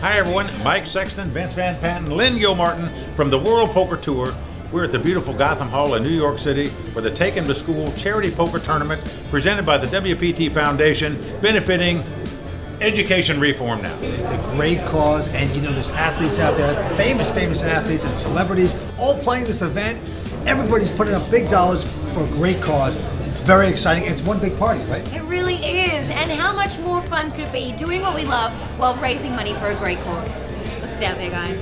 Hi everyone, Mike Sexton, Vince Van Patten, Lynn Gilmartin from the World Poker Tour. We're at the beautiful Gotham Hall in New York City for the Take 'em to School Charity Poker Tournament presented by the WPT Foundation benefiting Education Reform Now. It's a great cause, and you know, there's athletes out there, famous, famous athletes and celebrities, all playing this event. Everybody's putting up big dollars for a great cause. It's very exciting. It's one big party, right? It really is. And how much more fun could it be doing what we love while raising money for a great cause? Let's get out there, guys.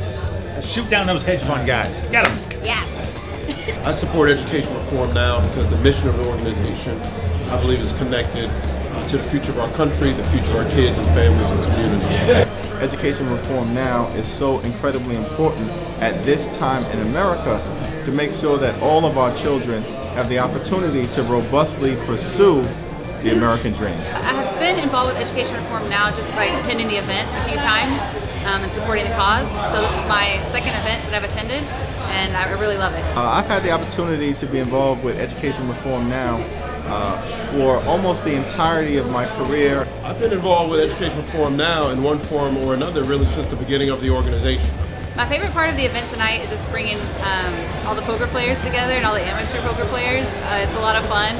Let's shoot down those hedge fund guys. Get them. Yes. I support education reform now because the mission of the organization, I believe, is connected uh, to the future of our country, the future of our kids and families and communities. Education reform now is so incredibly important at this time in America to make sure that all of our children have the opportunity to robustly pursue the American dream. I have been involved with education reform now just by attending the event a few times um, and supporting the cause. So this is my second event that I've attended and I really love it. Uh, I've had the opportunity to be involved with education reform now uh, for almost the entirety of my career. I've been involved with education reform now in one form or another really since the beginning of the organization. My favorite part of the event tonight is just bringing um, all the poker players together and all the amateur poker players. Uh, it's a lot of fun.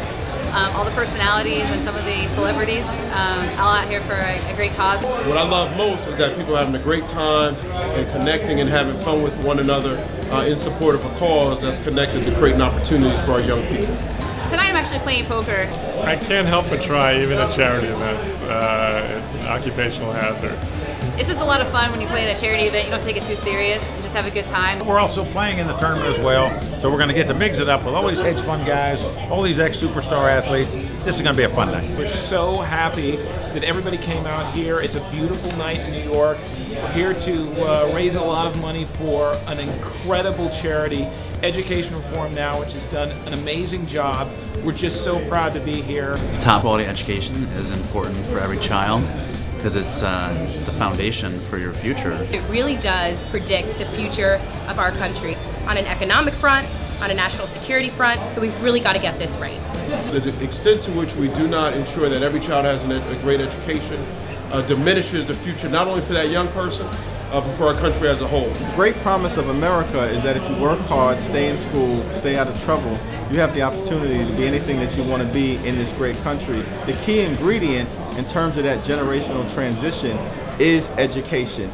Um, all the personalities and some of the celebrities um, all out here for a, a, great cause. What I love most is that people are having a great time and connecting and having fun with one another uh, in support of a cause that's connected to creating opportunities for our young people. Tonight I'm actually playing poker. I can't help but try even at charity events. Uh, it's an occupational hazard. It's just a lot of fun when you play at a charity event. You don't take it too serious. and just have a good time. We're also playing in the tournament as well, so we're going to get to mix it up with all these hedge fund guys, all these ex-superstar athletes. This is going to be a fun night. We're so happy that everybody came out here. It's a beautiful night in New York. We're here to uh, raise a lot of money for an incredible charity, Education Reform Now, which has done an amazing job. We're just so proud to be here. Top quality education is important for every child because it's, uh, it's the foundation for your future. It really does predict the future of our country on an economic front, on a national security front, so we've really got to get this right. The extent to which we do not ensure that every child has a great education uh, diminishes the future not only for that young person, uh, but for our country as a whole. The great promise of America is that if you work hard, stay in school, stay out of trouble, you have the opportunity to be anything that you want to be in this great country. The key ingredient in terms of that generational transition is education.